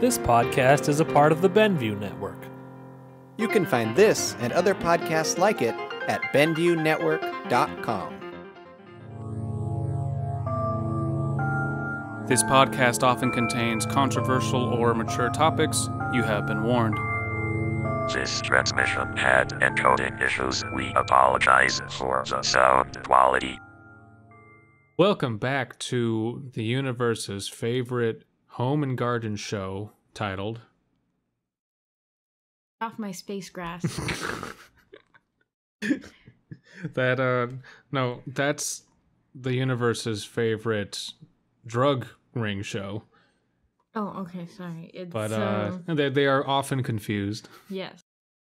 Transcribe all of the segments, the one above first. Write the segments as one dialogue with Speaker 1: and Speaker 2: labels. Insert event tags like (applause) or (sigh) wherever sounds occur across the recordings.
Speaker 1: This podcast is a part of the Benview Network.
Speaker 2: You can find this and other podcasts like it at BenviewNetwork.com.
Speaker 3: This podcast often contains controversial or mature topics. You have been warned.
Speaker 4: This transmission had encoding issues. We apologize for the sound quality.
Speaker 3: Welcome back to the universe's favorite home and garden show titled
Speaker 5: off my space grass. (laughs)
Speaker 3: that uh no, that's the universe's favorite drug ring show.
Speaker 5: oh, okay, sorry. It's
Speaker 3: But uh
Speaker 5: um,
Speaker 3: they they are often confused.
Speaker 5: yes.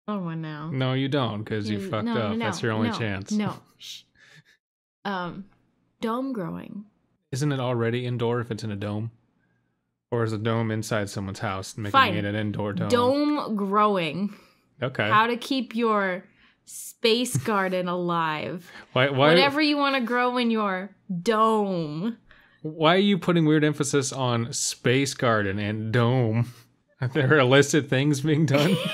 Speaker 5: Oh, one now.
Speaker 3: No, you don't because you
Speaker 5: You-
Speaker 3: fucked
Speaker 5: no,
Speaker 3: up.
Speaker 5: no,
Speaker 3: That's your only
Speaker 5: no,
Speaker 3: chance.
Speaker 5: No. Um, dome growing.
Speaker 3: Isn't it already indoor if it's in a dome? Or is a dome inside someone's house making
Speaker 5: Fine.
Speaker 3: it an indoor dome?
Speaker 5: Dome growing.
Speaker 3: Okay.
Speaker 5: How to keep your space garden alive. (laughs)
Speaker 3: why why
Speaker 5: Whatever you want to grow in your dome.
Speaker 3: why are you putting weird emphasis on space garden and dome? (laughs) Are there illicit things being done? (laughs)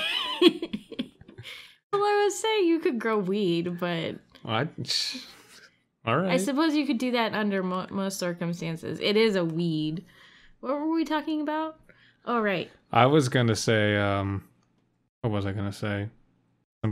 Speaker 5: Well, I was saying you could grow weed, but
Speaker 3: what? All right.
Speaker 5: I suppose you could do that under mo- most circumstances. It is a weed. What were we talking about? Oh, right.
Speaker 3: I was gonna say, um, what was I gonna say?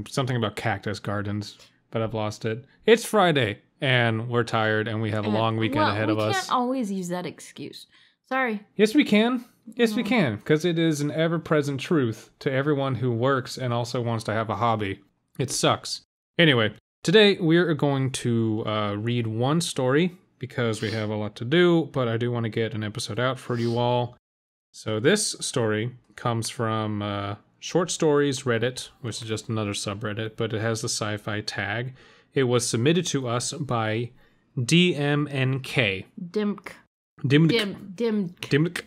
Speaker 3: Something about cactus gardens, but I've lost it. It's Friday, and we're tired, and we have a long weekend
Speaker 5: well,
Speaker 3: ahead of us.
Speaker 5: we can't always use that excuse. Sorry.
Speaker 3: Yes, we can. Yes, we can, because it is an ever-present truth to everyone who works and also wants to have a hobby. It sucks. Anyway, today we're going to uh, read one story because we have a lot to do, but I do want to get an episode out for you all. So this story comes from uh, Short Stories Reddit, which is just another subreddit, but it has the sci-fi tag. It was submitted to us by DMNK.
Speaker 5: Dimk.
Speaker 3: Dimk.
Speaker 5: Dim. Dim.
Speaker 3: Dimk.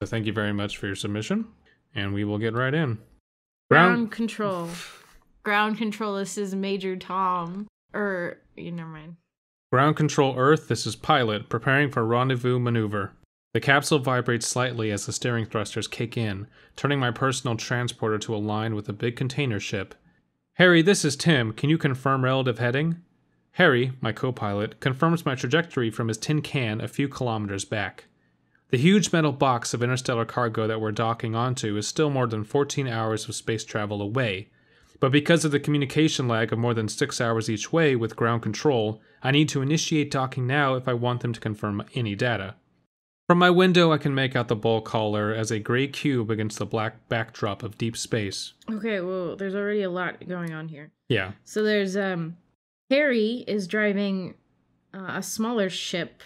Speaker 3: So thank you very much for your submission, and we will get right in.
Speaker 5: Ground control. Ground control. This is Major Tom. Or, you never mind.
Speaker 3: Ground Control Earth, this is Pilot, preparing for rendezvous maneuver. The capsule vibrates slightly as the steering thrusters kick in, turning my personal transporter to align with a big container ship. Harry, this is Tim. Can you confirm relative heading? Harry, my co pilot, confirms my trajectory from his tin can a few kilometers back. The huge metal box of interstellar cargo that we're docking onto is still more than 14 hours of space travel away, but because of the communication lag of more than six hours each way with ground control, I need to initiate docking now if I want them to confirm any data. From my window, I can make out the ball collar as a gray cube against the black backdrop of deep space.
Speaker 5: Okay, well, there's already a lot going on here.
Speaker 3: Yeah.
Speaker 5: So there's um Harry is driving uh, a smaller ship,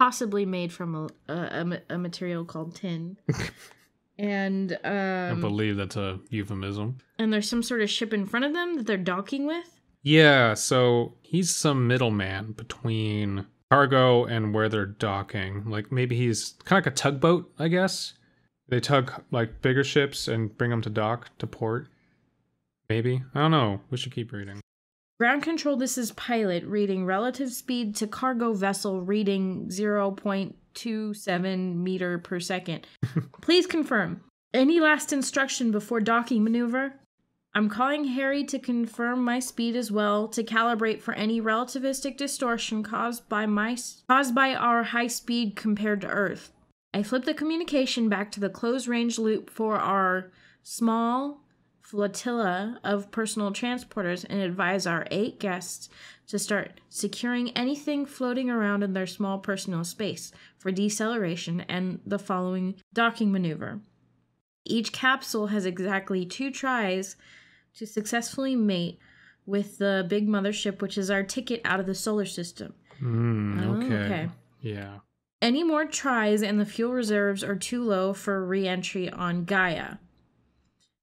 Speaker 5: possibly made from a a, a a material called tin. (laughs) and
Speaker 3: I
Speaker 5: um
Speaker 3: believe that's a euphemism.
Speaker 5: and there's some sort of ship in front of them that they're docking with.
Speaker 3: Yeah, so he's some middleman between cargo and where they're docking. Like maybe he's kind of like a tugboat, I guess. They tug like bigger ships and bring them to dock to port. Maybe. I don't know. We should keep reading.
Speaker 5: Ground control, this is pilot reading relative speed to cargo vessel reading 0.27 meter per second. (laughs) Please confirm. Any last instruction before docking maneuver? I'm calling Harry to confirm my speed as well to calibrate for any relativistic distortion caused by my caused by our high speed compared to Earth. I flip the communication back to the closed range loop for our small flotilla of personal transporters and advise our eight guests to start securing anything floating around in their small personal space for deceleration and the following docking maneuver. Each capsule has exactly two tries to successfully mate with the big mothership, which is our ticket out of the solar system.
Speaker 3: Hmm,
Speaker 5: oh,
Speaker 3: okay.
Speaker 5: okay.
Speaker 3: Yeah.
Speaker 5: Any more tries and the fuel reserves are too low for re entry on Gaia.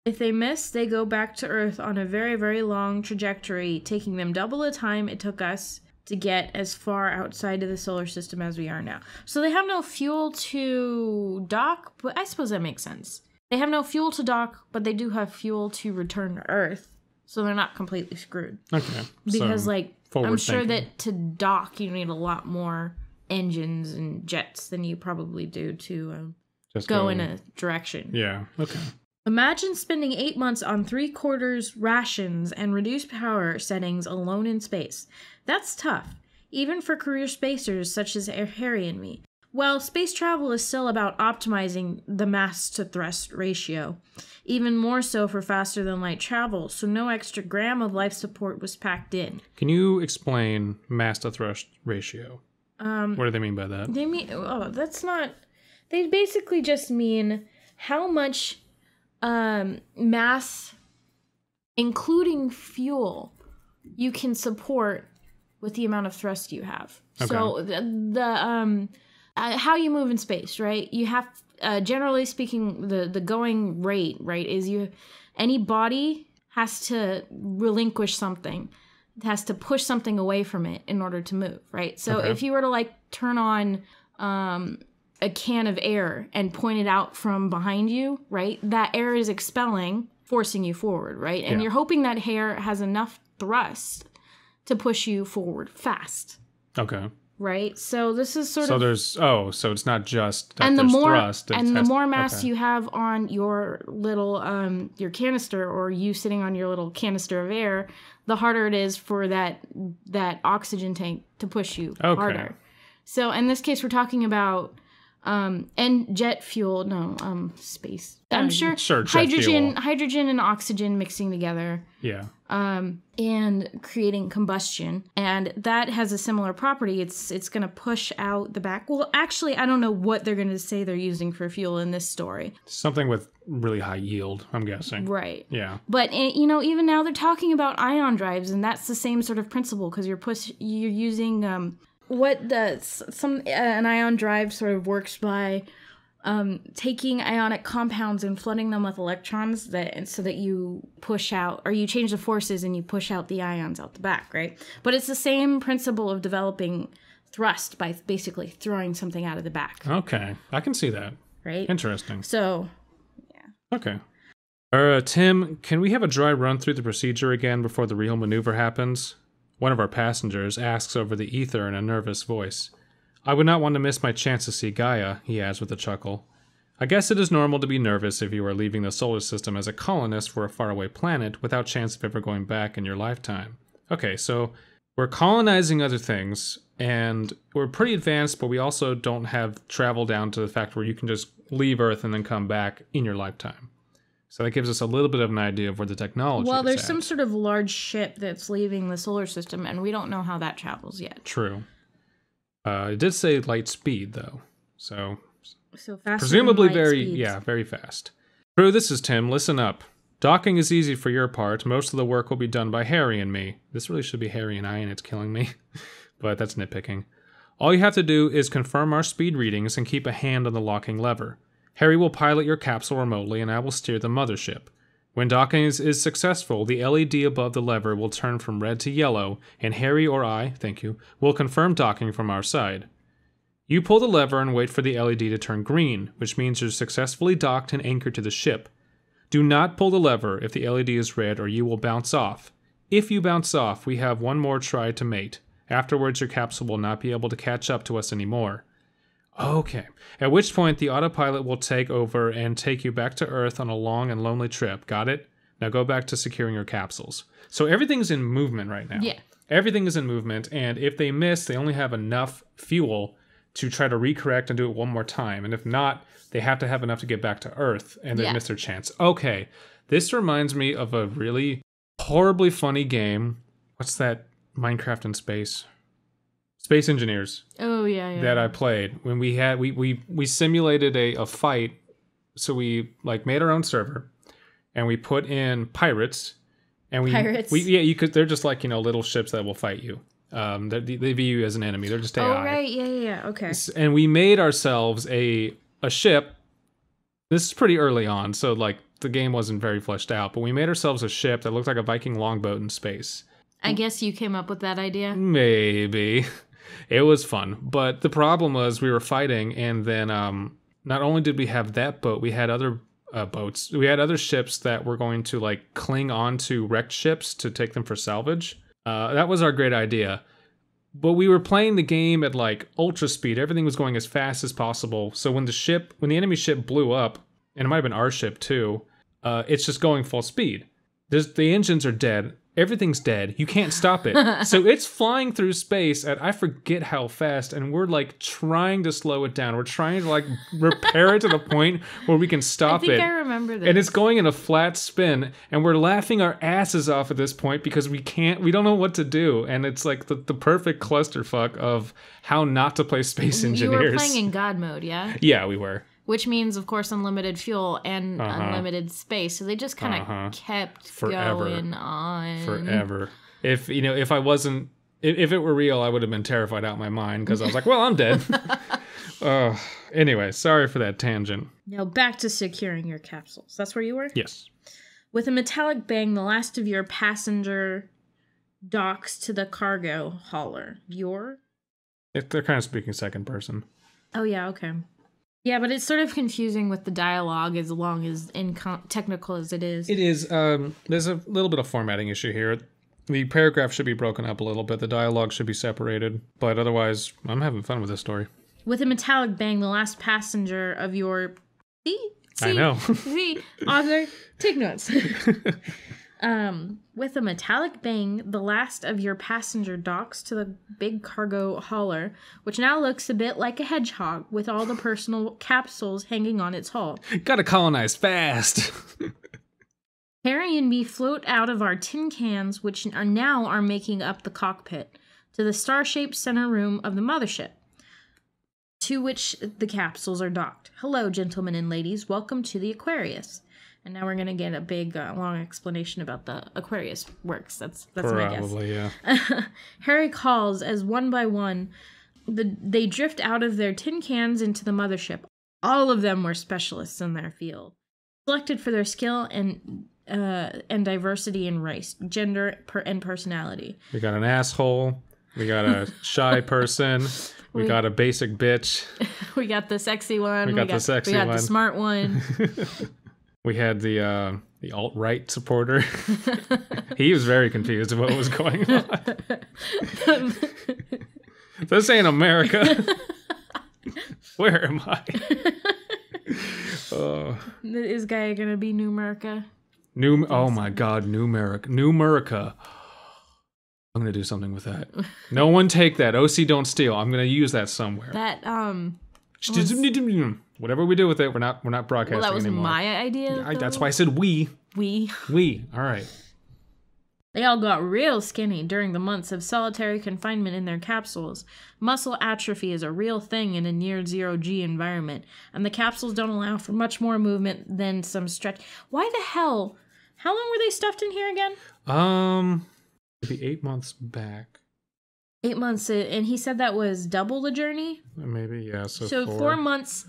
Speaker 5: If they miss, they go back to Earth on a very, very long trajectory, taking them double the time it took us to get as far outside of the solar system as we are now. So they have no fuel to dock, but I suppose that makes sense. They have no fuel to dock, but they do have fuel to return to Earth. So they're not completely screwed.
Speaker 3: Okay.
Speaker 5: Because,
Speaker 3: so,
Speaker 5: like, I'm sure
Speaker 3: thinking.
Speaker 5: that to dock, you need a lot more engines and jets than you probably do to um,
Speaker 3: Just
Speaker 5: go in a direction.
Speaker 3: Yeah. Okay.
Speaker 5: Imagine spending eight months on three quarters rations and reduced power settings alone in space. That's tough, even for career spacers such as Harry and me. Well, space travel is still about optimizing the mass to thrust ratio, even more so for faster than light travel, so no extra gram of life support was packed in.
Speaker 3: Can you explain mass to thrust ratio?
Speaker 5: Um,
Speaker 3: What do they mean by that?
Speaker 5: They mean oh, that's not. They basically just mean how much um, mass, including fuel, you can support with the amount of thrust you have. So the, the um, uh, how you move in space, right? You have uh, generally speaking, the the going rate, right, is you any body has to relinquish something it has to push something away from it in order to move, right? So
Speaker 3: Okay.
Speaker 5: if you were to like turn on um, a can of air and point it out from behind you, right? That air is expelling, forcing you forward, right? And
Speaker 3: Yeah.
Speaker 5: you're hoping that hair has enough thrust to push you forward fast,
Speaker 3: Okay.
Speaker 5: right? So this is sort
Speaker 3: So
Speaker 5: of So
Speaker 3: there's oh, so it's not just that
Speaker 5: and the more
Speaker 3: thrust.
Speaker 5: and the more mass
Speaker 3: okay.
Speaker 5: you have on your little um your canister or you sitting on your little canister of air the harder it is for that that oxygen tank to push you
Speaker 3: Okay.
Speaker 5: harder so in this case we're talking about um and jet fuel no um space. I'm sure,
Speaker 3: sure,
Speaker 5: hydrogen hydrogen and oxygen mixing together.
Speaker 3: Yeah.
Speaker 5: um, and creating combustion. And that has a similar property. It's it's going to push out the back. Well actually i don't know what they're going to say they're using for fuel in this story.
Speaker 3: Something with really high yield, I'm guessing.
Speaker 5: right.
Speaker 3: Yeah.
Speaker 5: but eh, you know even now they're talking about ion drives and that's the same sort of principle because you're push you're using um what the some uh, an ion drive sort of works by um, taking ionic compounds and flooding them with electrons that so that you push out or you change the forces and you push out the ions out the back right but it's the same principle of developing thrust by basically throwing something out of the back
Speaker 3: Okay. I can see that.
Speaker 5: right
Speaker 3: Interesting.
Speaker 5: so yeah.
Speaker 3: Okay. Uh, Tim, can we have a dry run through the procedure again before the real maneuver happens? One of our passengers asks over the ether in a nervous voice. I would not want to miss my chance to see Gaia, he adds with a chuckle. I guess it is normal to be nervous if you are leaving the solar system as a colonist for a faraway planet without chance of ever going back in your lifetime. Okay, so we're colonizing other things, and we're pretty advanced, but we also don't have travel down to the fact where you can just leave Earth and then come back in your lifetime. So that gives us a little bit of an idea of where the technology
Speaker 5: well there's
Speaker 3: at.
Speaker 5: some sort of large ship that's leaving the solar system and we don't know how that travels yet
Speaker 3: True. Uh, it did say light speed, though. So
Speaker 5: so fast
Speaker 3: presumably very, yeah, very fast. Crew, this is Tim. Listen up. Docking is easy for your part. Most of the work will be done by Harry and me. This really should be Harry and I, and it's killing me. (laughs) but that's nitpicking. All you have to do is confirm our speed readings and keep a hand on the locking lever. Harry will pilot your capsule remotely, and I will steer the mothership. When docking is, is successful, the LED above the lever will turn from red to yellow, and Harry or I, thank you, will confirm docking from our side. You pull the lever and wait for the LED to turn green, which means you're successfully docked and anchored to the ship. Do not pull the lever if the LED is red or you will bounce off. If you bounce off, we have one more try to mate. Afterwards, your capsule will not be able to catch up to us anymore. Okay. At which point, the autopilot will take over and take you back to Earth on a long and lonely trip. Got it? Now go back to securing your capsules. So everything's in movement right now.
Speaker 5: Yeah.
Speaker 3: Everything is in movement, and if they miss, they only have enough fuel to try to recorrect and do it one more time. And if not, they have to have enough to get back to Earth and they
Speaker 5: Yeah.
Speaker 3: miss their chance. Okay. This reminds me of a really horribly funny game. What's that? Minecraft in space. Space Engineers
Speaker 5: oh yeah yeah
Speaker 3: that I played when we had we we we simulated a, a fight. So we like made our own server, and we put in pirates, and we
Speaker 5: Pirates?
Speaker 3: we yeah you could they're just like you know little ships that will fight you. Um, they they view you as an enemy. They're just AI.
Speaker 5: oh right yeah yeah yeah okay
Speaker 3: and we made ourselves a a ship. This is pretty early on, so like the game wasn't very fleshed out, but we made ourselves a ship that looked like a Viking longboat in space.
Speaker 5: i guess you came up with that idea
Speaker 3: Maybe. (laughs) It was fun. But the problem was we were fighting and then um not only did we have that boat, we had other uh, boats. We had other ships that were going to like cling on to wrecked ships to take them for salvage. Uh, that was our great idea. but we were playing the game at like ultra speed. Everything was going as fast as possible. So when the ship, when the enemy ship blew up, and it might have been our ship too, uh, it's just going full speed. There's, the engines are dead. Everything's dead. You can't stop it. (laughs) so it's flying through space at I forget how fast, and we're like trying to slow it down. We're trying to like repair it to the point where we can
Speaker 5: I
Speaker 3: stop
Speaker 5: think
Speaker 3: it.
Speaker 5: I remember this.
Speaker 3: and it's going in a flat spin, and we're laughing our asses off at this point because we can't, we don't know what to do, and it's like the, the perfect clusterfuck of how not to play space
Speaker 5: you
Speaker 3: engineers.
Speaker 5: were playing in God mode, yeah?
Speaker 3: yeah, we were.
Speaker 5: Which means, of course, unlimited fuel and
Speaker 3: Uh-huh.
Speaker 5: unlimited space. So they just kind of
Speaker 3: Uh-huh.
Speaker 5: kept
Speaker 3: Forever.
Speaker 5: going on.
Speaker 3: forever. If you know, if I wasn't, if, if it were real, I would have been terrified out of my mind because I was like, well, I'm dead. (laughs) uh, anyway, sorry for that tangent.
Speaker 5: Now back to securing your capsules. That's where you were?
Speaker 3: Yes.
Speaker 5: With a metallic bang, the last of your passenger docks to the cargo hauler. Your?
Speaker 3: If they're kind of speaking second person.
Speaker 5: Oh, yeah, okay. Yeah, but it's sort of confusing with the dialogue as long as incon- technical as it is.
Speaker 3: It is. Um, there's a little bit of formatting issue here. The paragraph should be broken up a little bit. The dialogue should be separated. But otherwise, I'm having fun with this story.
Speaker 5: With a metallic bang, the last passenger of your. See?
Speaker 3: I know. (laughs)
Speaker 5: See? Author, take notes. (laughs) um, with a metallic bang, the last of your passenger docks to the big cargo hauler, which now looks a bit like a hedgehog with all the personal capsules hanging on its hull.
Speaker 3: Gotta colonize fast.
Speaker 5: Harry and me float out of our tin cans, which are now are making up the cockpit, to the star-shaped center room of the mothership, to which the capsules are docked. Hello, gentlemen and ladies. Welcome to the Aquarius. And now we're gonna get a big, uh, long explanation about the Aquarius works. That's that's my guess.
Speaker 3: Probably, yeah. (laughs)
Speaker 5: Harry calls as one by one the, they drift out of their tin cans into the mothership. All of them were specialists in their field, selected for their skill and uh, and diversity in race, gender, per- and personality.
Speaker 3: We got an asshole. We got a (laughs) shy person. We
Speaker 5: We-
Speaker 3: got a basic bitch. (laughs)
Speaker 5: We got the sexy one.
Speaker 3: We got the sexy one.
Speaker 5: We got
Speaker 3: one.
Speaker 5: the smart one.
Speaker 3: We had the uh, the alt right supporter. (laughs) he was very confused of what was going on. this ain't America. (laughs) Where am I? Oh,
Speaker 5: Is Gaia gonna be New America?
Speaker 3: new. Oh my God. New America. I'm gonna do something with that. (laughs) No one take that. OC don't steal. I'm gonna use that somewhere.
Speaker 5: That um.
Speaker 3: Whatever we do with it, we're not we're not broadcasting
Speaker 5: Well, that was
Speaker 3: anymore.
Speaker 5: my idea.
Speaker 3: I, that's why I said we.
Speaker 5: we.
Speaker 3: We. All right. (laughs)
Speaker 5: They all got real skinny during the months of solitary confinement in their capsules. Muscle atrophy is a real thing in a near zero G environment, and the capsules don't allow for much more movement than some stretch. Why the hell? How long were they stuffed in here again?
Speaker 3: Um, maybe eight months back.
Speaker 5: Eight months, and he said that was double the journey.
Speaker 3: Maybe yeah. So,
Speaker 5: So
Speaker 3: four.
Speaker 5: four months,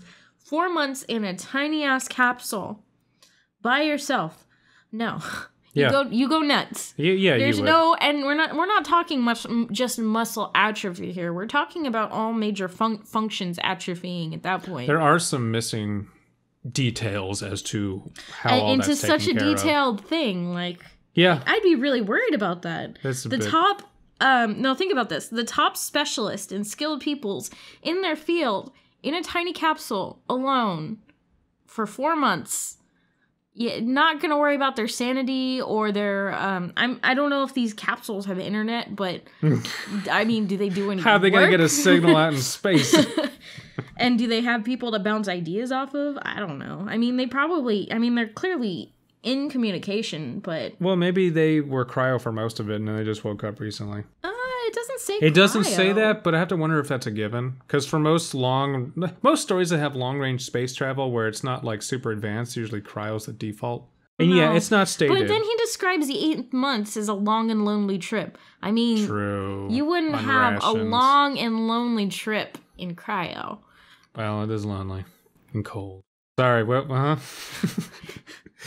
Speaker 5: four months in a tiny ass capsule, by yourself. No, (laughs) you
Speaker 3: Yeah.
Speaker 5: go, you go nuts.
Speaker 3: Yeah, yeah.
Speaker 5: There's
Speaker 3: you
Speaker 5: no, and we're not we're not talking much m- just muscle atrophy here. We're talking about all major fun- functions atrophying at that point.
Speaker 3: There are some missing details as to how
Speaker 5: and
Speaker 3: all
Speaker 5: into such a
Speaker 3: care of.
Speaker 5: detailed thing, like
Speaker 3: Yeah,
Speaker 5: I'd be really worried about that.
Speaker 3: That's
Speaker 5: the
Speaker 3: bit-
Speaker 5: top. Um, no, think about this: the top specialist and skilled peoples in their field in a tiny capsule alone for four months. Yeah, not gonna worry about their sanity or their. Um, I'm. I don't know if these capsules have internet, but (laughs) I mean, do they do any?
Speaker 3: how are they gonna get a signal out in (laughs) space? (laughs)
Speaker 5: And do they have people to bounce ideas off of? I don't know. I mean, they probably. I mean, they're clearly in communication, but
Speaker 3: well, maybe they were cryo for most of it, and then they just woke up recently.
Speaker 5: uh, it doesn't say.
Speaker 3: It doesn't say that, but I have to wonder if that's a given. Because for most long, most stories that have long range space travel where it's not like super advanced, usually cryo's the default. And yeah, it's not stated.
Speaker 5: But then he describes the eight months as a long and lonely trip. I mean,
Speaker 3: True.
Speaker 5: you wouldn't
Speaker 3: On
Speaker 5: have a long and lonely trip in cryo.
Speaker 3: Well, it is lonely and cold. Sorry, what? Uh huh. (laughs)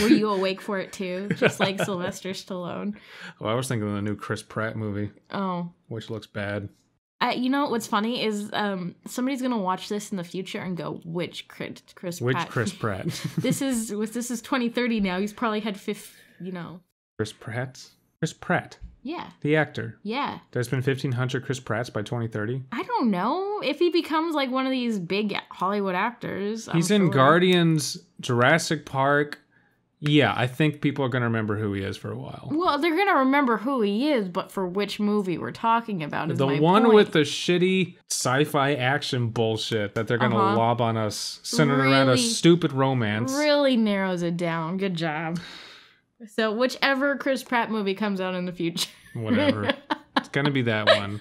Speaker 5: Were you awake for it too, just like (laughs) Sylvester Stallone?
Speaker 3: well, I was thinking of the new Chris Pratt movie,
Speaker 5: Oh,
Speaker 3: which looks bad.
Speaker 5: uh, you know what's funny is um somebody's gonna watch this in the future and go, "Which Chris, Chris
Speaker 3: Which
Speaker 5: Pratt?"
Speaker 3: Chris Pratt? (laughs)
Speaker 5: this is this is 2030 now. He's probably had fifth, you know.
Speaker 3: Chris Pratt? Chris Pratt.
Speaker 5: Yeah.
Speaker 3: The actor.
Speaker 5: Yeah.
Speaker 3: There's been 1,500 Chris Pratts by 2030.
Speaker 5: I don't know if he becomes like one of these big Hollywood actors. I'm
Speaker 3: He's in
Speaker 5: sure.
Speaker 3: Guardians, Jurassic Park. Yeah, I think people are going to remember who he is for a while.
Speaker 5: Well, they're gonna remember who he is, but for which movie we're talking about is
Speaker 3: The
Speaker 5: my
Speaker 3: one
Speaker 5: point.
Speaker 3: with the shitty sci-fi action bullshit that they're going to
Speaker 5: Uh-huh.
Speaker 3: lob on us, centered around a stupid romance.
Speaker 5: really narrows it down. Good job. So whichever Chris Pratt movie comes out in the future.
Speaker 3: Whatever. (laughs) it's going to be that one.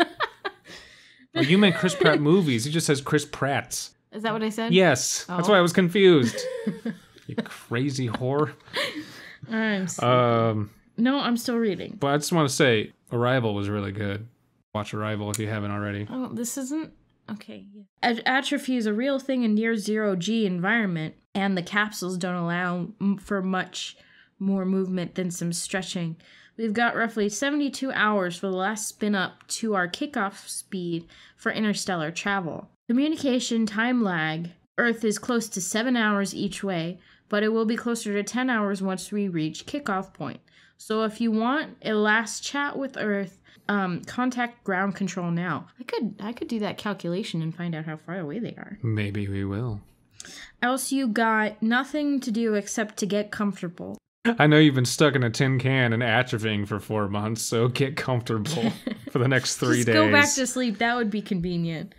Speaker 3: Oh, you meant Chris Pratt (laughs) movies. He just says Chris Pratt's.
Speaker 5: Is that what I said?
Speaker 3: Yes, that's
Speaker 5: Oh.
Speaker 3: why I was confused. (laughs) you crazy whore.
Speaker 5: I'm
Speaker 3: Um,
Speaker 5: no, I'm still reading.
Speaker 3: but I just want to say, Arrival was really good. Watch Arrival if you haven't already.
Speaker 5: Oh, this isn't okay. At- atrophy is a real thing in near zero G environment, and the capsules don't allow m- for much more movement than some stretching. We've got roughly 72 hours for the last spin up to our kickoff speed for interstellar travel. Communication time lag. Earth is close to 7 hours each way, but it will be closer to 10 hours once we reach kickoff point. So if you want a last chat with Earth, um, contact ground control now. I could I could do that calculation and find out how far away they are.
Speaker 3: Maybe we will.
Speaker 5: Else you got nothing to do except to get comfortable. (laughs)
Speaker 3: I know you've been stuck in a tin can and atrophying for four months, so get comfortable (laughs) for the next three
Speaker 5: Just
Speaker 3: days.
Speaker 5: go back to sleep. That would be convenient.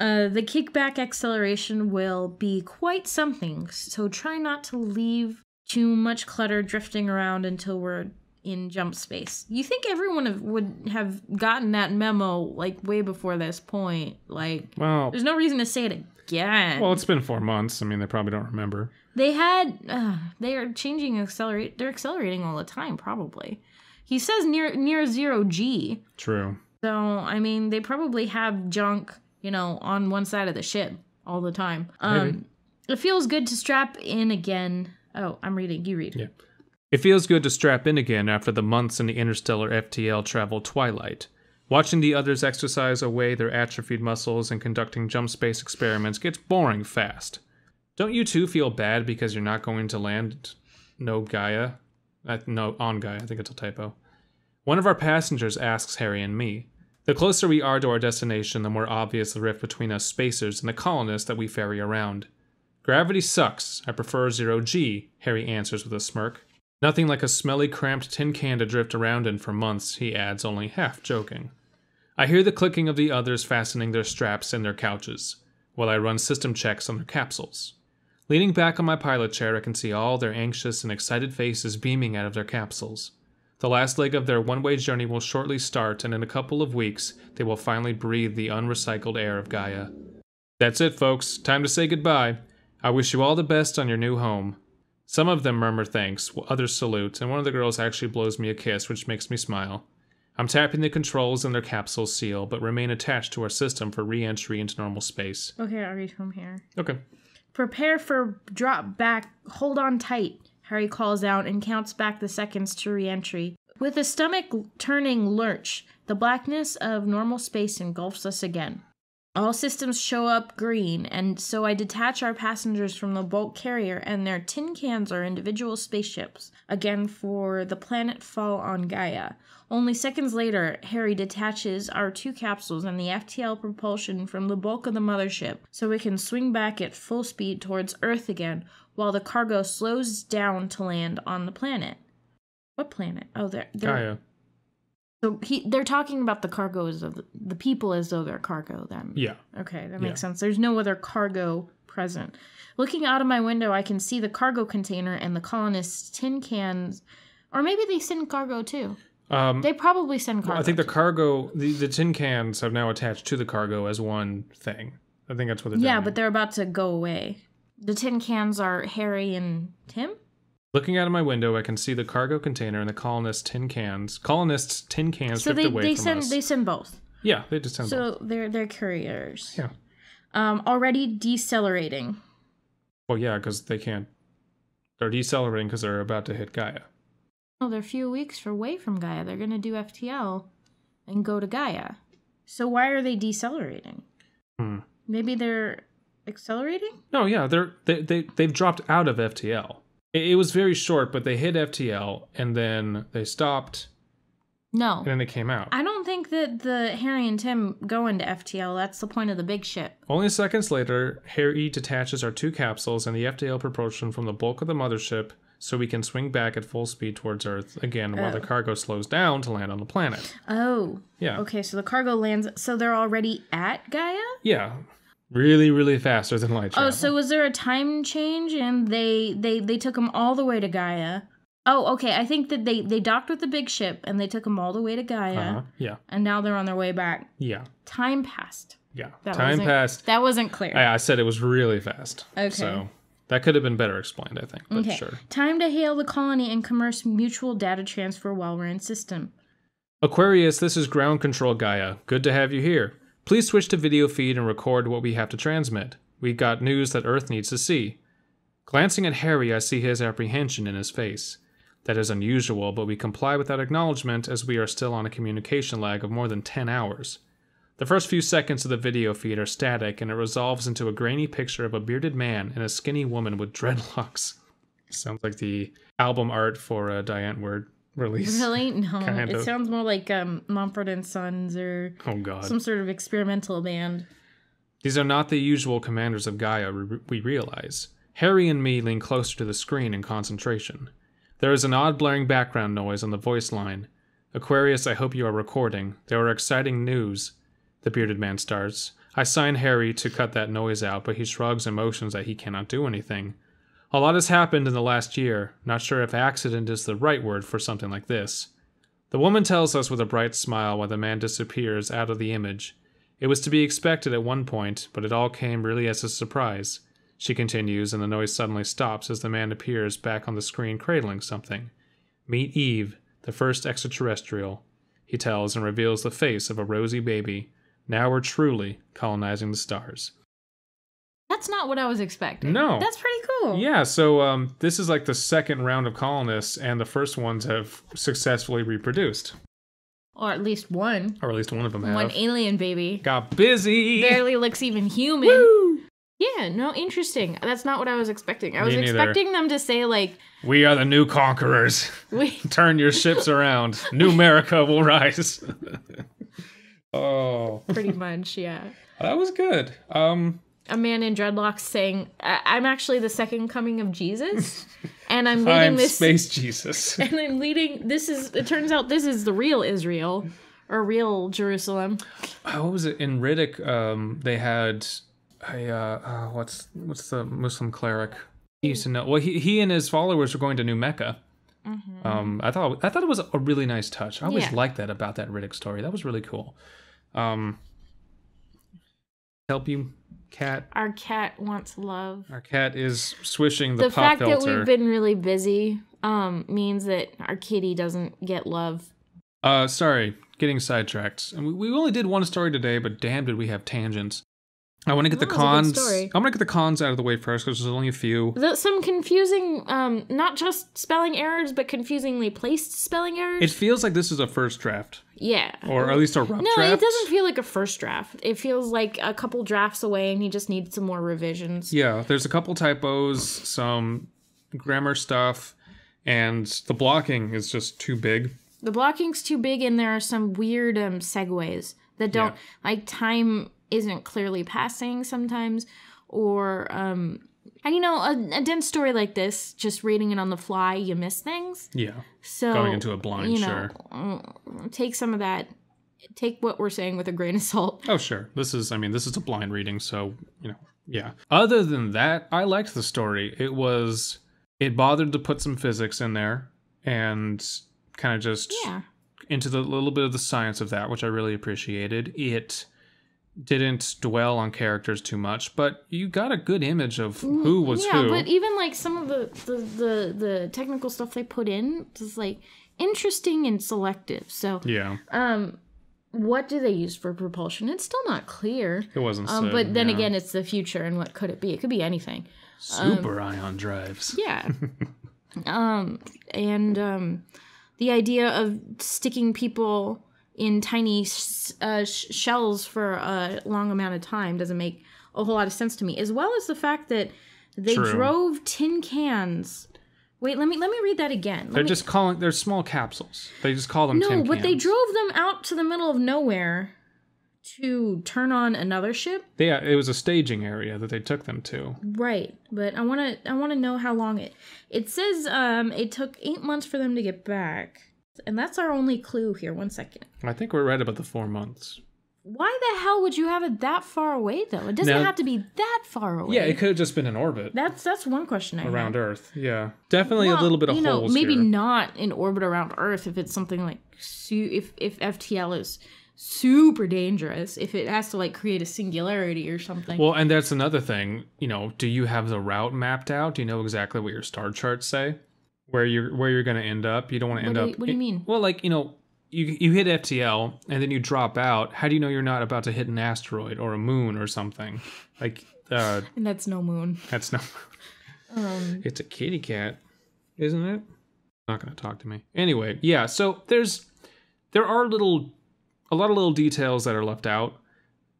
Speaker 5: Uh, the kickback acceleration will be quite something, so try not to leave too much clutter drifting around until we're in jump space. You think everyone have, would have gotten that memo like way before this point? Like,
Speaker 3: well,
Speaker 5: there's no reason to say it again.
Speaker 3: well, it's been four months. I mean, they probably don't remember.
Speaker 5: They had uh, they are changing accelerate. They're accelerating all the time. Probably. He says near near zero g.
Speaker 3: True.
Speaker 5: So I mean, they probably have junk, you know, on one side of the ship all the time. Um, it feels good to strap in again. Oh, I'm reading. You read.
Speaker 3: Yeah. It feels good to strap in again after the months in the interstellar FTL travel twilight. Watching the others exercise away their atrophied muscles and conducting jump space experiments gets boring fast. Don't you too feel bad because you're not going to land no Gaia? Uh, no, on Gaia, I think it's a typo. One of our passengers asks Harry and me. The closer we are to our destination, the more obvious the rift between us spacers and the colonists that we ferry around. Gravity sucks. I prefer zero G, Harry answers with a smirk. Nothing like a smelly, cramped tin can to drift around in for months, he adds, only half joking. I hear the clicking of the others fastening their straps in their couches, while I run system checks on their capsules. Leaning back on my pilot chair, I can see all their anxious and excited faces beaming out of their capsules. The last leg of their one way journey will shortly start, and in a couple of weeks, they will finally breathe the unrecycled air of Gaia. That's it, folks. Time to say goodbye. I wish you all the best on your new home. Some of them murmur thanks, others salute, and one of the girls actually blows me a kiss, which makes me smile. I'm tapping the controls and their capsule seal, but remain attached to our system for re entry into normal space.
Speaker 5: Okay, I'll read from here.
Speaker 3: Okay.
Speaker 5: Prepare for drop back. Hold on tight. Harry calls out and counts back the seconds to reentry. With a stomach turning lurch, the blackness of normal space engulfs us again. All systems show up green, and so I detach our passengers from the bulk carrier and their tin cans are individual spaceships, again for the planet fall on Gaia. Only seconds later, Harry detaches our two capsules and the FTL propulsion from the bulk of the mothership so we can swing back at full speed towards Earth again while the cargo slows down to land on the planet. What planet? Oh, they're
Speaker 3: Gaia.
Speaker 5: So he they're talking about the cargo as of the people as though they're cargo then.
Speaker 3: Yeah.
Speaker 5: Okay, that
Speaker 3: Yeah.
Speaker 5: makes sense. There's no other cargo present. Looking out of my window, I can see the cargo container and the colonists' tin cans. Or maybe they send cargo too.
Speaker 3: Um,
Speaker 5: They probably send cargo.
Speaker 3: I think the
Speaker 5: too.
Speaker 3: cargo, the, the tin cans have now attached to the cargo as one thing. I think that's what they're
Speaker 5: Yeah, but they're about to go away. The tin cans are Harry and Tim?
Speaker 3: Looking out of my window, I can see the cargo container and the colonists' tin cans. Colonists' tin cans
Speaker 5: So they,
Speaker 3: away
Speaker 5: they
Speaker 3: from
Speaker 5: send
Speaker 3: us.
Speaker 5: they send both.
Speaker 3: Yeah, they just send both.
Speaker 5: So they're they're couriers.
Speaker 3: Yeah.
Speaker 5: Um already decelerating.
Speaker 3: Well, yeah, because they can't. They're decelerating because they're about to hit Gaia.
Speaker 5: Well, they're a few weeks away from Gaia. They're going to do FTL and go to Gaia. So why are they decelerating?
Speaker 3: Hmm.
Speaker 5: Maybe they're accelerating?
Speaker 3: No, yeah, they're they they they've dropped out of FTL. It, it was very short, but they hit FTL and then they stopped,
Speaker 5: No.
Speaker 3: and then it came out.
Speaker 5: I don't think that the Harry and Tim go into FTL. That's the point of the big ship.
Speaker 3: Only seconds later, Harry detaches our two capsules and the FTL propulsion from the bulk of the mothership so we can swing back at full speed towards Earth again while the oh. cargo slows down to land on the planet.
Speaker 5: Oh.
Speaker 3: Yeah.
Speaker 5: Okay, so the cargo lands. So they're already at Gaia?
Speaker 3: Yeah. Really, really faster than light travel.
Speaker 5: Oh, so was there a time change and they they they took them all the way to Gaia? Oh, okay. I think that they they docked with the big ship and they took them all the way to Gaia,
Speaker 3: Uh-huh. Yeah.
Speaker 5: and now they're on their way back.
Speaker 3: Yeah.
Speaker 5: Time passed.
Speaker 3: Yeah.
Speaker 5: That
Speaker 3: Time passed.
Speaker 5: That wasn't clear.
Speaker 3: I, I said it was really fast.
Speaker 5: Okay.
Speaker 3: So that could have been better explained, I think. But
Speaker 5: okay.
Speaker 3: sure.
Speaker 5: Time to hail the colony and commerce mutual data transfer while we're in system.
Speaker 3: Aquarius, this is Ground Control Gaia. Good to have you here. Please switch to video feed and record what we have to transmit. We got news that Earth needs to see. Glancing at Harry, I see his apprehension in his face. That is unusual, but we comply without acknowledgement as we are still on a communication lag of more than 10 hours. The first few seconds of the video feed are static and it resolves into a grainy picture of a bearded man and a skinny woman with dreadlocks. (laughs) Sounds like the album art for a Die Antwoord release.
Speaker 5: Really? (laughs) No.
Speaker 3: Kind
Speaker 5: it
Speaker 3: of.
Speaker 5: sounds more like um, Mumford and Sons or
Speaker 3: Oh, God.
Speaker 5: some sort of experimental band.
Speaker 3: These are not the usual commanders of Gaia, we we realize. Harry and me lean closer to the screen in concentration. There is an odd blaring background noise on the voice line. Aquarius, I hope you are recording. There are exciting news. The bearded man starts. I sign Harry to cut that noise out, but he shrugs and motions that he cannot do anything. A lot has happened in the last year. Not sure if accident is the right word for something like this. The woman tells us with a bright smile while the man disappears out of the image. It was to be expected at one point, but it all came really as a surprise. She continues, and the noise suddenly stops as the man appears back on the screen cradling something. Meet Eve, the first extraterrestrial, he tells and reveals the face of a rosy baby. Now we're truly colonizing the stars.
Speaker 5: That's not what I was expecting.
Speaker 3: No.
Speaker 5: That's pretty cool.
Speaker 3: Yeah, so um, this is like the second round of colonists, and the first ones have successfully reproduced,
Speaker 5: Or at least one.
Speaker 3: or at least one of them have.
Speaker 5: One alien baby.
Speaker 3: Got busy.
Speaker 5: Barely looks even human. Yeah, no, interesting. That's not what I was expecting. I was
Speaker 3: neither.
Speaker 5: expecting them to say like
Speaker 3: We are the new conquerors.
Speaker 5: we (laughs)
Speaker 3: Turn your ships around. New America will rise. (laughs) oh,
Speaker 5: pretty much, yeah.
Speaker 3: that was good. Um,
Speaker 5: A man in dreadlocks saying, I- "I'm actually the second coming of Jesus, (laughs) and I'm leading
Speaker 3: I'm
Speaker 5: this."
Speaker 3: Space Jesus. (laughs)
Speaker 5: and I'm leading. This is. It turns out this is the real Israel, or real Jerusalem.
Speaker 3: Uh, what was it in Riddick? Um, they had a uh, uh, what's what's the Muslim cleric? He used to know. Well, he he and his followers were going to New Mecca. Um, I thought I thought it was a really nice touch. I always
Speaker 5: Yeah.
Speaker 3: liked that about that Riddick story. That was really cool. Um, help you, cat.
Speaker 5: Our cat wants love.
Speaker 3: Our cat is swishing the,
Speaker 5: The fact
Speaker 3: filter.
Speaker 5: that we've been really busy um means that our kitty doesn't get love.
Speaker 3: Uh, sorry, getting sidetracked. And we, we only did one story today, but damn, did we have tangents. I want to get the
Speaker 5: That was
Speaker 3: cons. I'm gonna get the cons out of the way first because there's only a few.
Speaker 5: The, some confusing, um, not just spelling errors, but confusingly placed spelling errors.
Speaker 3: It feels like this is a first draft,
Speaker 5: yeah.
Speaker 3: or at least a rough
Speaker 5: no,
Speaker 3: draft.
Speaker 5: it doesn't feel like a first draft. It feels like a couple drafts away, and he just needs some more revisions.
Speaker 3: Yeah, there's a couple typos, some grammar stuff, and the blocking is just too big.
Speaker 5: The blocking's too big, and there are some weird um, segues that don't
Speaker 3: Yeah.
Speaker 5: like time isn't clearly passing sometimes, or um, and you know a, a dense story like this, just reading it on the fly, you miss things.
Speaker 3: Yeah,
Speaker 5: So
Speaker 3: Going into a blind,
Speaker 5: you know,
Speaker 3: sure.
Speaker 5: mm, take some of that. Take what we're saying with a grain of salt.
Speaker 3: Oh, sure. This is, I mean, this is a blind reading, so, you know, yeah. Other than that, I liked the story. It was, it bothered to put some physics in there and kind of just
Speaker 5: Yeah.
Speaker 3: into the little bit of the science of that, which I really appreciated. It didn't dwell on characters too much, but you got a good image of who was
Speaker 5: yeah,
Speaker 3: who.
Speaker 5: but even like some of the, the the the technical stuff they put in is like interesting and selective. So,
Speaker 3: yeah,
Speaker 5: um, what do they use for propulsion? It's still not clear.
Speaker 3: it wasn't
Speaker 5: Um,
Speaker 3: said,
Speaker 5: but then
Speaker 3: yeah.
Speaker 5: again, it's the future, and what could it be? It could be anything.
Speaker 3: super ion drives.
Speaker 5: Yeah. (laughs) um, and um, the idea of sticking people in tiny uh, sh- shells for a long amount of time doesn't make a whole lot of sense to me, as well as the fact that they
Speaker 3: True.
Speaker 5: drove tin cans Wait, let me let me read that again. Let
Speaker 3: They're
Speaker 5: me-
Speaker 3: just calling. They're small capsules. They just call them.
Speaker 5: no, but they drove them out to the middle of nowhere to turn on another ship.
Speaker 3: Yeah, it was a staging area that they took them to.
Speaker 5: Right, but I want to I want to know how long it. It says um it took 8 months for them to get back. And that's our only clue here. One second.
Speaker 3: I think we're right about the four months.
Speaker 5: Why the hell would you have it that far away though? It doesn't
Speaker 3: Now-
Speaker 5: have to be that far away.
Speaker 3: Yeah, it could have just been in orbit
Speaker 5: That's that's one question I
Speaker 3: around Earth. Yeah, definitely
Speaker 5: Well,
Speaker 3: a little bit of
Speaker 5: you know,
Speaker 3: holes
Speaker 5: maybe
Speaker 3: here.
Speaker 5: not in orbit around Earth if it's something like su- if if FTL is super dangerous, if it has to like create a singularity or something.
Speaker 3: Well, and that's another thing. You know, do you have the route mapped out? Do you know exactly what your star charts say? Where you're where you're going to end up? You don't want to end
Speaker 5: do
Speaker 3: up.
Speaker 5: what do you mean?
Speaker 3: Well, like you know, you you hit FTL and then you drop out. How do you know you're not about to hit an asteroid or a moon or something? Like uh,
Speaker 5: and that's no moon.
Speaker 3: that's no.
Speaker 5: Um,
Speaker 3: It's a kitty cat, isn't it? Not going to talk to me. Anyway, yeah. So there's there are little a lot of little details that are left out.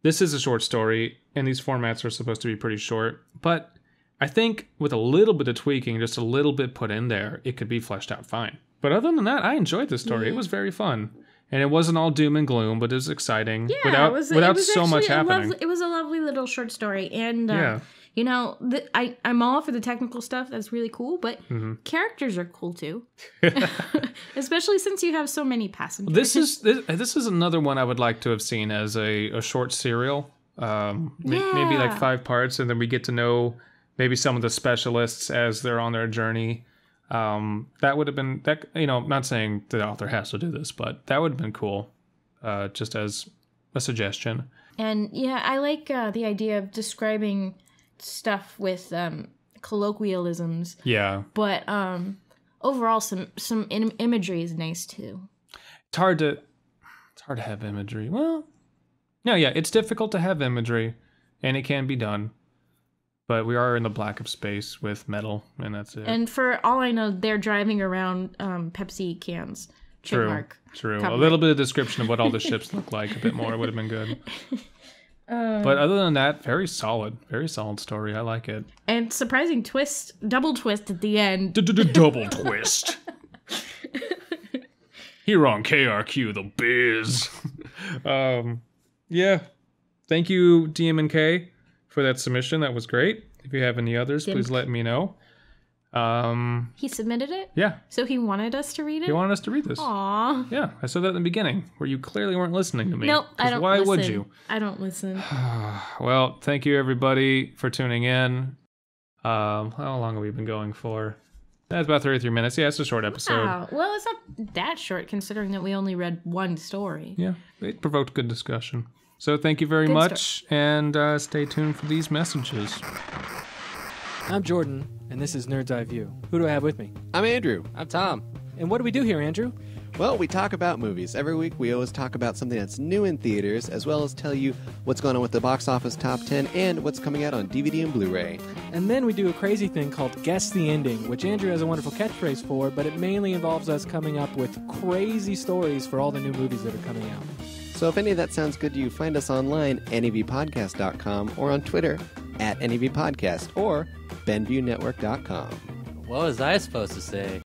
Speaker 3: This is a short story, and these formats are supposed to be pretty short. But I think with a little bit of tweaking, just a little bit put in there, it could be fleshed out fine. But other than that, I enjoyed this story. It was very fun, and it wasn't all doom and gloom, but it was exciting
Speaker 5: yeah,
Speaker 3: without
Speaker 5: it was,
Speaker 3: without
Speaker 5: it was
Speaker 3: so much happening.
Speaker 5: Lovely, it was a lovely little short story, and uh,
Speaker 3: Yeah.
Speaker 5: you know, the, I I'm all for the technical stuff. That's really cool, but
Speaker 3: Mm-hmm.
Speaker 5: characters are cool too, (laughs) (laughs) especially since you have so many passengers.
Speaker 3: This is this, this is another one I would like to have seen as a, a short serial, um, may- maybe like five parts, and then we get to know maybe some of the specialists as they're on their journey. Um, that would have been that you know, I'm not saying the author has to do this, but that would have been cool, uh, just as a suggestion.
Speaker 5: And yeah, I like uh, the idea of describing stuff with um, colloquialisms,
Speaker 3: Yeah,
Speaker 5: but um, overall, some some Im- imagery is nice too.
Speaker 3: it's hard to it's hard to have imagery. Well, no, yeah, it's difficult to have imagery, and it can be done. But we are in the black of space with metal, and that's it.
Speaker 5: And for all I know, they're driving around um, Pepsi cans.
Speaker 3: True.
Speaker 5: Trademark.
Speaker 3: True. A
Speaker 5: Copyright.
Speaker 3: little bit of description of what all the ships look like, a bit more would have been good.
Speaker 5: Uh, (laughs)
Speaker 3: But other than that, very solid. Very solid story. I like it.
Speaker 5: and surprising twist, double twist at the end.
Speaker 3: Double twist. (laughs) Here on KRQ, the biz. (laughs) um, yeah. Thank you, DMNK, for that submission. That was great. If you have any others, please let me know. Um,
Speaker 5: He submitted it,
Speaker 3: yeah.
Speaker 5: so he wanted us to read it.
Speaker 3: He wanted us to read this?
Speaker 5: Aw.
Speaker 3: Yeah, I said that in the beginning, where you clearly weren't listening to me.
Speaker 5: Nope, I don't.
Speaker 3: Why would you?
Speaker 5: I don't listen. (sighs)
Speaker 3: Well, thank you everybody for tuning in. Um, how long have we been going for? That's about 33 minutes. Yeah, it's a short episode.
Speaker 5: Wow. Well, it's not that short considering that we only read one story.
Speaker 3: Yeah, it provoked good discussion. So thank you very
Speaker 5: Good
Speaker 3: much, and uh, stay tuned for these messages.
Speaker 6: I'm Jordan, and this is Nerd's Eye View. Who do I have with me?
Speaker 2: I'm Andrew.
Speaker 6: I'm Tom. And what do we do here, Andrew?
Speaker 2: Well, we talk about movies. Every week we always talk about something that's new in theaters, as well as tell you what's going on with the box office top 10 and what's coming out on DVD and Blu ray.
Speaker 6: And then we do a crazy thing called Guess the Ending, which Andrew has a wonderful catchphrase for, but it mainly involves us coming up with crazy stories for all the new movies that are coming out.
Speaker 2: So if any of that sounds good to you, find us online, nevpodcast.com, or on Twitter, at nevpodcast, or benviewnetwork.com.
Speaker 7: What was I supposed to say?